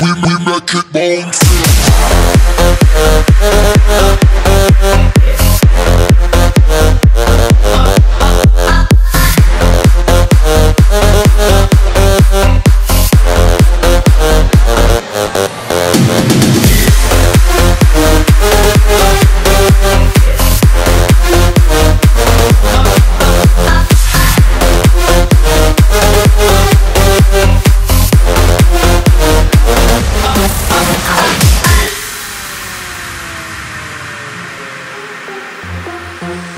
We, we make it bounce. Bye.